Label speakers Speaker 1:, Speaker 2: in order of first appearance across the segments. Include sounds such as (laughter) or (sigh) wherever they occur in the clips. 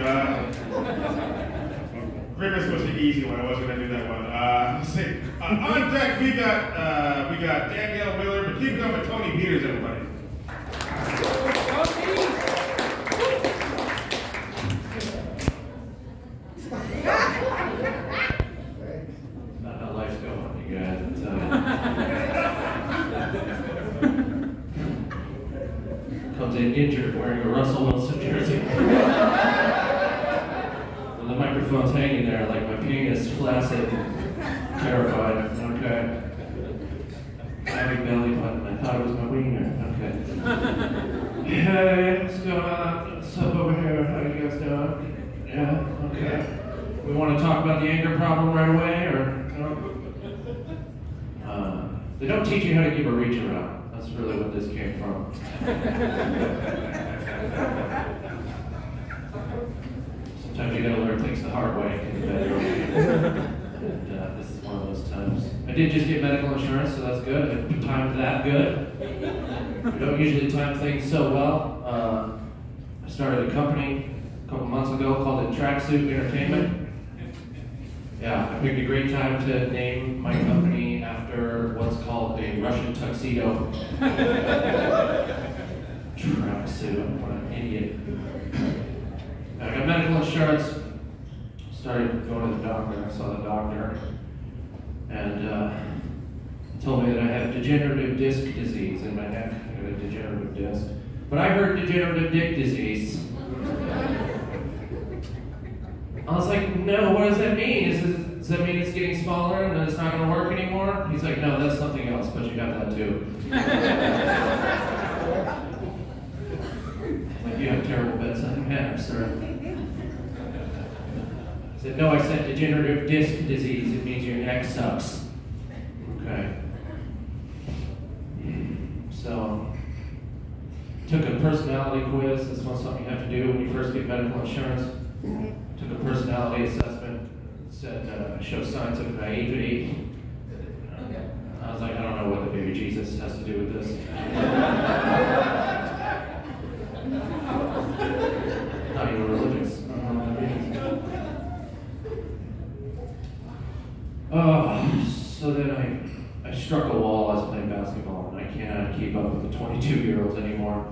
Speaker 1: Uh, Grimace was the easy one. I wasn't gonna do that one. Uh, let's see. Uh, on deck, we got uh, we got Danielle Miller, but keep going with Tony Peters, everybody.
Speaker 2: Not how life's going, you guys. I'm telling you. Comes in injured wearing a Russell Wilson jersey. (laughs) With the microphone's hanging there like my penis, flaccid, terrified. Okay. Having belly button. I thought it was my wiener. Okay. Hey, what's going on? What's up over here? How you guys doing? Yeah, okay. We want to talk about the anger problem right away, or? no? Uh, they don't teach you how to give a reach around. That's really what this came from. (laughs) Sometimes you gotta learn things the hard way in the bedroom. And uh, this is one of those times. I did just get medical insurance, so that's good. I timed that good. We don't usually time things so well. Uh, I started a company a couple months ago called it Tracksuit Entertainment. Yeah, I picked a great time to name my company after what's called a Russian tuxedo. (laughs) Tracksuit, what an idiot. I got medical insurance, started going to the doctor, I saw the doctor, and uh, told me that I have degenerative disc disease in my neck. I got a degenerative disc. But I heard degenerative dick disease. I was like, no, what does that mean? Is this, does that mean it's getting smaller and it's not going to work anymore? He's like, no, that's something else, but you got that too. (laughs) like, you have terrible bedside manner, sir. He said, no, I said degenerative disc disease. It means your neck sucks. Okay. So, took a personality quiz. That's one something you have to do when you first get medical insurance. Took a personality assessment. Said uh, show signs of naivety. I was like, I don't know what the baby Jesus has to do with this. Thought you were religious. I don't know what that means. Oh, so then I, I struck a wall. I was playing basketball, and I cannot keep up with the 22 year olds anymore.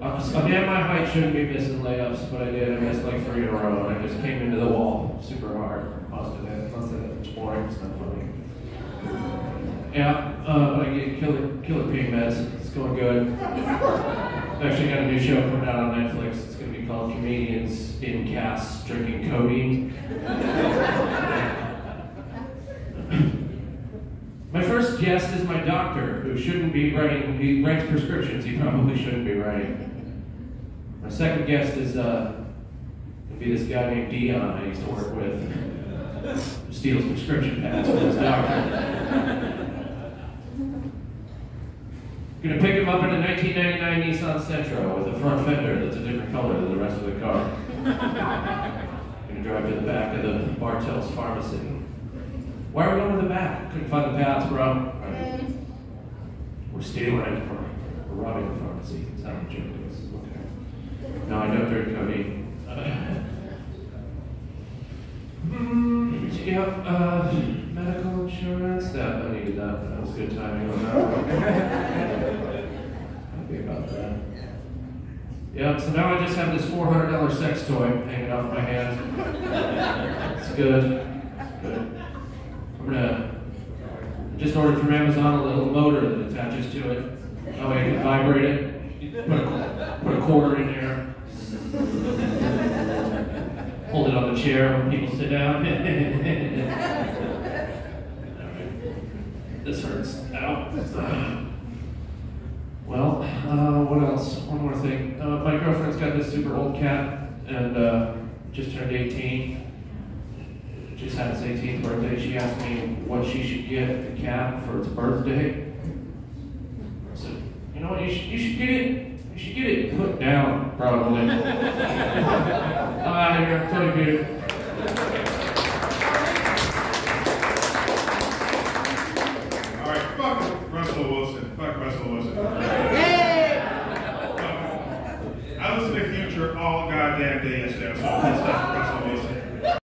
Speaker 2: Uh, so at my height shouldn't be missing layups, but I did. I missed like three in a row, and I just came into the wall super hard. Busted it. Let's say it's boring. It's not funny. Yeah, uh, but I get killer killer pain meds. It's going good. I've actually got a new show coming out on Netflix. It's going to be called Comedians in Casts Drinking Codeine. My first guest is my doctor, who shouldn't be writing, he writes prescriptions he probably shouldn't be writing. My second guest is, uh, would be this guy named Dion I used to work with. who Steals prescription pads from his doctor. Gonna pick him up in a 1999 Nissan Sentra with a front fender that's a different color than the rest of the car. Gonna drive to the back of the Bartell's Pharmacy. Why are we going to the back? Couldn't find the paths, bro. We're stealing it. We're, robbing the pharmacy. It's not a joke. It's okay. No, I don't drink codeine. Mm, yep, uh, medical insurance. That I needed that. That was good timing on that. Happy about that. Yeah, so now I just have this $400 sex toy hanging off my hand. It's good. Good. I just ordered from Amazon a little motor that attaches to it. That way I can vibrate it. Put a, put a quarter in there. Hold it on the chair when people sit down. (laughs) this hurts. Ow. Well, uh, what else? One more thing. Uh, my girlfriend's got this super old cat and uh, just turned 18 just had its 18th birthday. She asked me what she should get the cat for its birthday. I said, you know what, you should, you should get it, you should get it put down, probably. (laughs) I'm out of here, Tony Peter.
Speaker 1: All right, fuck Russell Wilson. Fuck Russell Wilson. I listen to Future all goddamn day yesterday.
Speaker 2: Stuff.